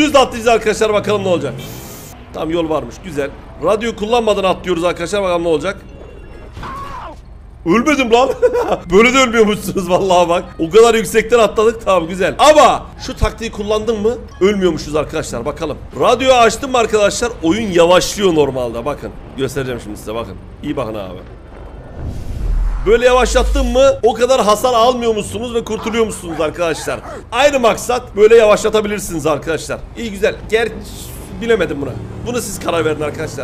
Düz atlayacağız arkadaşlar bakalım ne olacak. Tam yol varmış güzel. Radyo kullanmadan atlıyoruz arkadaşlar bakalım ne olacak. Ölmedim lan. Böyle de ölmüyormuşsunuz vallahi bak. O kadar yüksekten atladık tamam güzel. Ama şu taktiği kullandın mı ölmüyormuşuz arkadaşlar bakalım. Radyoyu açtım arkadaşlar oyun yavaşlıyor normalde bakın. Göstereceğim şimdi size bakın. İyi bakın abi. Böyle yavaşlattın mı o kadar hasar almıyormuşsunuz ve kurtuluyormuşsunuz arkadaşlar. Aynı maksat böyle yavaşlatabilirsiniz arkadaşlar. İyi güzel. Gerçi bilemedim buna. Bunu siz karar verin arkadaşlar.